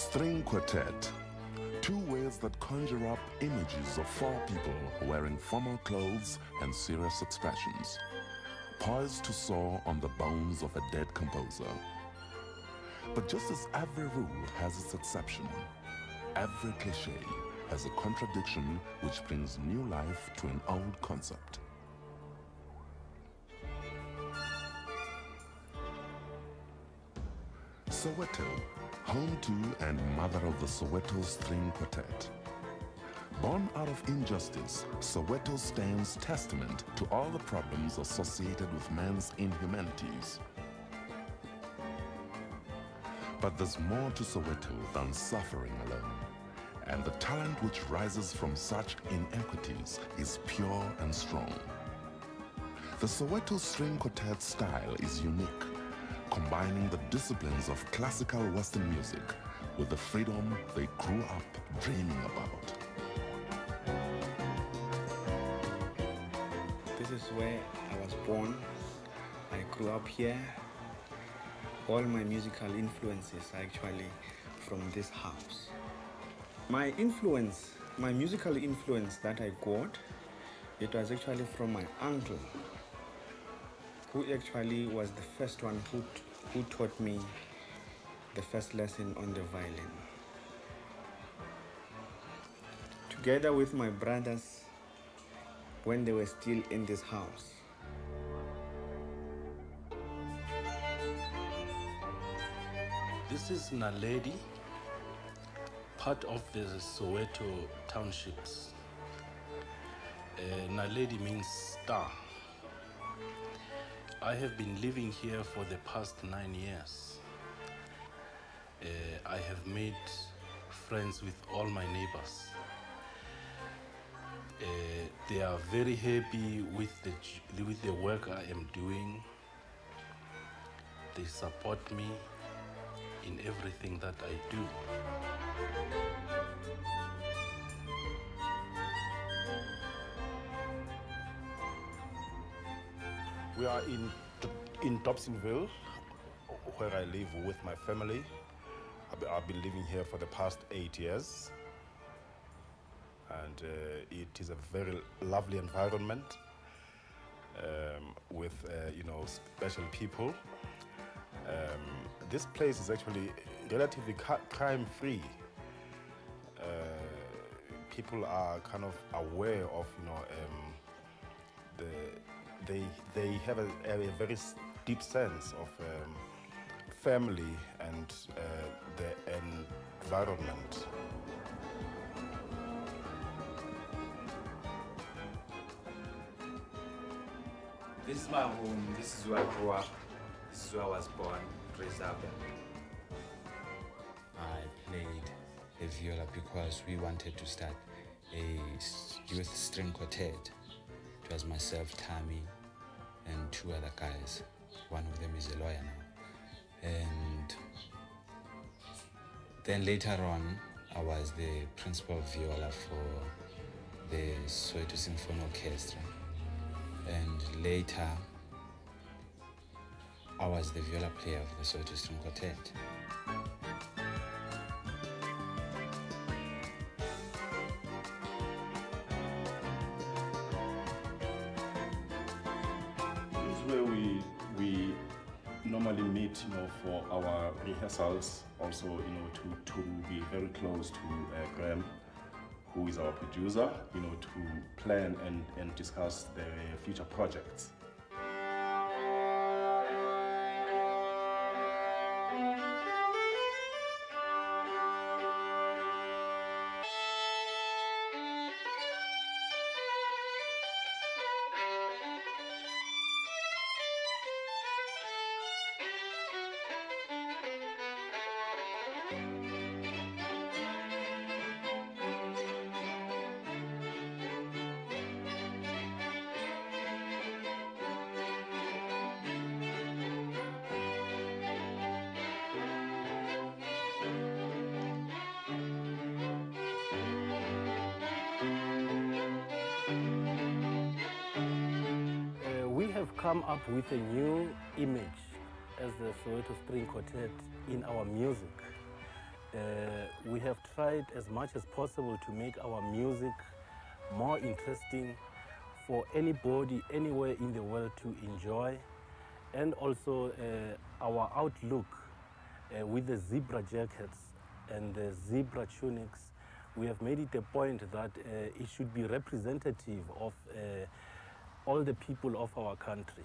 String Quartet. Two ways that conjure up images of four people wearing formal clothes and serious expressions, poised to soar on the bones of a dead composer. But just as every rule has its exception, every cliche has a contradiction which brings new life to an old concept. Soweto, home to and mother of the Soweto String Quartet. Born out of injustice, Soweto stands testament to all the problems associated with man's inhumanities. But there's more to Soweto than suffering alone. And the talent which rises from such inequities is pure and strong. The Soweto String Quartet style is unique, combining the disciplines of classical Western music with the freedom they grew up dreaming about. This is where I was born. I grew up here. All my musical influences are actually from this house. My influence, my musical influence that I got, it was actually from my uncle, who actually was the first one who, who taught me the first lesson on the violin. Together with my brothers, when they were still in this house. This is Naledi, part of the Soweto townships. Uh, Naledi means star. I have been living here for the past nine years. Uh, I have made friends with all my neighbors. Uh, they are very happy with the with the work I am doing. They support me in everything that I do. We are in in Dobsonville, where I live with my family. I've been- living here for the past eight years, and uh, it is a very lovely environment um, with uh, you know special people. Um, this place is actually relatively crime-free. Uh, people are kind of aware of you know um, the they they have a, a very deep sense of um, family and uh, the environment. This is my home. This is where I grew up. This is where I was born, raised up. I played the viola because we wanted to start a youth string quartet. Was myself, Tammy, and two other guys. One of them is a lawyer now. And then later on, I was the principal viola for the Soweto Symphony Orchestra. And later, I was the viola player of the Soweto String Quartet. Normally meet, you know, for our rehearsals. Also, you know, to to be very close to uh, Graham, who is our producer. You know, to plan and and discuss the future projects. Come up with a new image as the Soweto String Quartet in our music. uh, we have tried as much as possible to make our music more interesting for anybody anywhere in the world to enjoy and also uh, our outlook uh, with the zebra jackets and the zebra tunics we have made it a point that uh, it should be representative of uh, all the people of our country